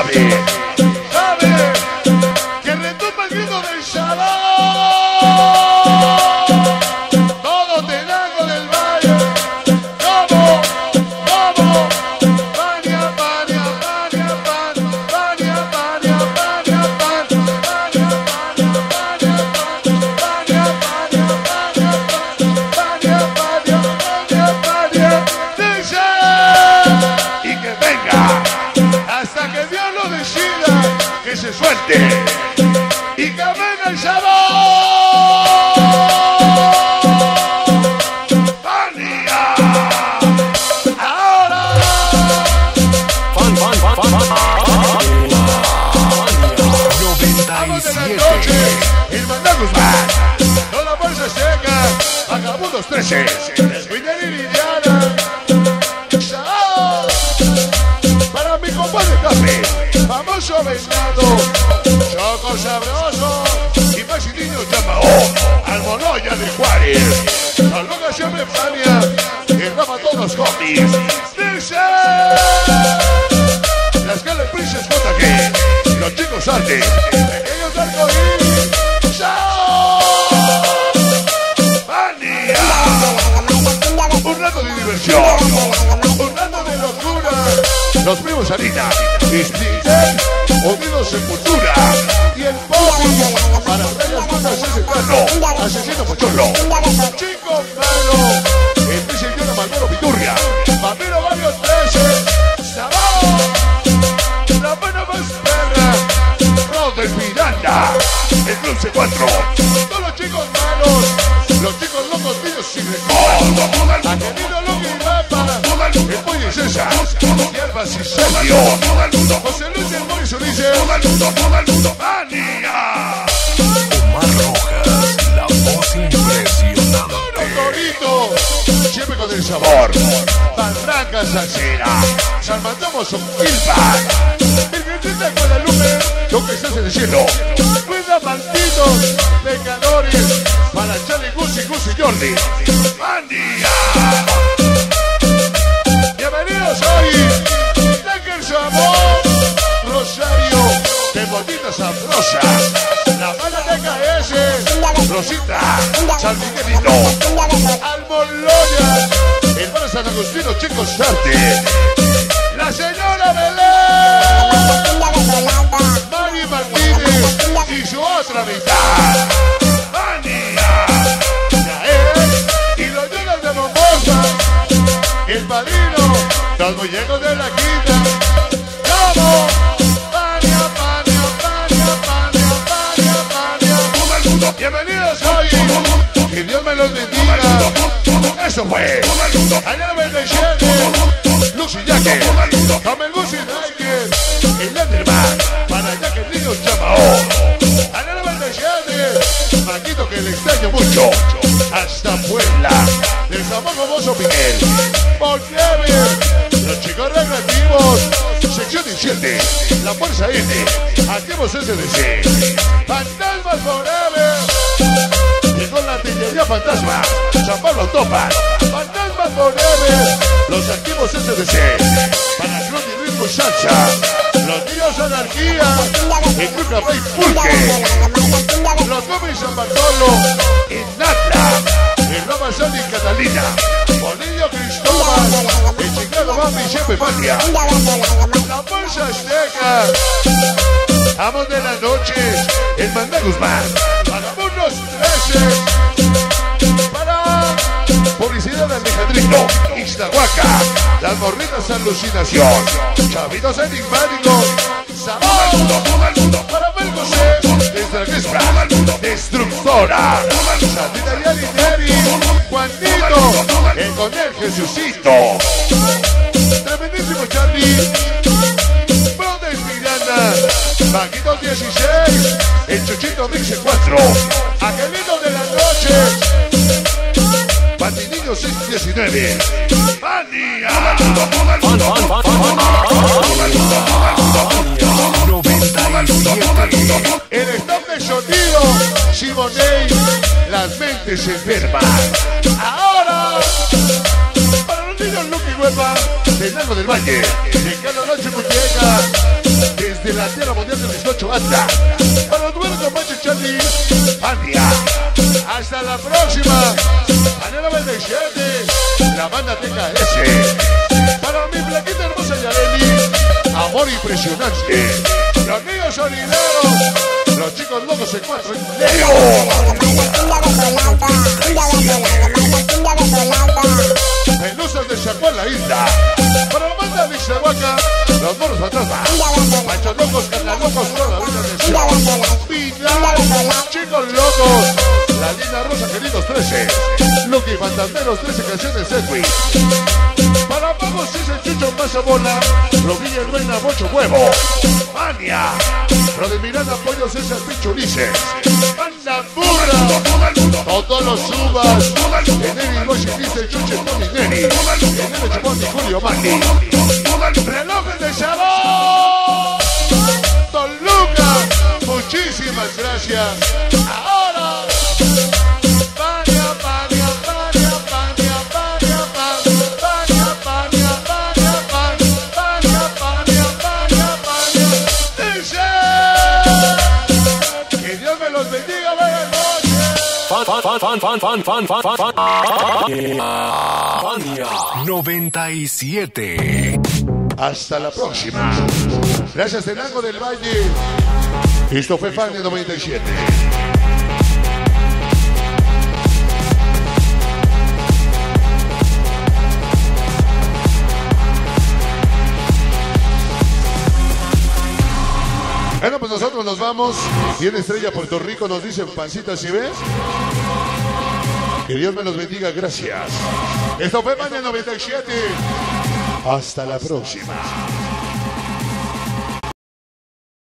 Bobby. Y que venga el sabor. ¡Pania! Ahora. Fan, la 97. noche, el mandar Guzmán, toda la fuerza seca, vagabundos 13, William y Liliana, Chao. para mi compadre Café, famoso sabroso, y Maxi Niño Chamao, al Monoya de Juárez, al Boca siempre Fania, y Rafa todos copies, dice... Las Gala Princess JG, los chicos arte, pequeños arcoíris. Un rato de diversión, un rato de locura. Los primos Harina, Splitter, Unidos Sepultura y el Bobby para Reyes Montas ese plano, Asesino Pocholo, Chico Malo, el Prisionero Malboro Piturria, Papiro Barrio 13, Sabao. La buena más perra, Brother Miranda, el Club C4, todos los chicos malos, los chicos locos míos sin recuerdo, Angelino Luque y Papa, el Pollo y César, y del Moy Solís, ¡Mania! Omar Rojas, la voz impresionante. Torito, siempre con el sabor. Barranca Salsera, Salmantamos Quilpa, Virgencita Guadalupe, lo que se hace de cielo. Cuida malditos, pecadores, para Charlie, Gucci, Gucci Jordi. ¡Mandia! Bienvenidos hoy, sabrosas, la bala de KS, Rosita, San Miguelito, Almoloya, el barrio San Agustino, Chicos Arte, la señora Belén, Mari Martínez y su otra mitad, Mania, Yael y los llenos de Mombosa, el padrino, los muñecos de la Bienvenidos hoy. Que Dios me los bendiga. Eso fue. Allá 97. Lucy Jaque. Camel Gucci Nike. El Enderman. Para allá que el niño Chamao. Allá 97. Maquito que le extraño mucho. Hasta Puebla. El Zamón famoso Miguel. Por Los chicos recreativos. Sección 17. La Fuerza N. Activos SDC. Fantasmas Forever. Fantasma. San Pablo Topas. Fantasmas Forever. Los activos SDC. Para Club y Ritmo Salsa. Los niños anarquía. El Club Pulque. Los Gómez San Bartolo. En Natla. El Roma Sandy y Catalina. Bonillo Cristóbal. El Chicago Mami siempre Patria. La Fuerza Azteca. Amos de la noche, el Manda Guzmán, Vagabundos 13, para Publicidad de Alejandrino, Las Morritas Alucinación, Chavitos Enigmáticos, Sabor, para Belcosé, desde la Destructora, Sandita Yari Neri, Juanito, el el Jesucito, 2019. ¡Mania! El stop de sonido, Simonei, las mentes enfermas. Ahora, para los niños Lucky Huelva, del Lago del Valle, de cada noche muñeca, desde la Tierra Mundial del 18 hasta, para los duelos de Macho Charlie, Mania. Hasta la próxima. Impresionante. Los niños sonideros, los chicos locos en cuatro. ¡Leo! Pelusas de Chacuán la isla. Para la banda de Ixtahuaca, los moros atrás. Machos locos, carnalocos, toda la vida de. Final, chicos locos. La linda rosa, queridos 13. Lucky Fantasmeros, 13 canciones Edwin. Para pagos es el masa bola, Rodríguez Reina, Bocho Huevo, Mania, Rodríguez Miranda, Pollo César, Picho Ulises, Banda Burra, todos los subas, Eneri, Goshi, Mister, Chuche, Tommy, Neri, Enero, Chupón y Julio Mati, Reloj de Sabor, Toluca, muchísimas gracias. fan, fan, fan, fan, fan, fan, fan. 97. Hasta la próxima. Gracias, Tenango del Valle. Esto fue Fania 97. Bueno, pues nosotros nos vamos. Tiene estrella Puerto Rico, nos dicen pancitas, si ves? Que Dios me los bendiga, gracias. Esto fue de 97. Hasta la próxima.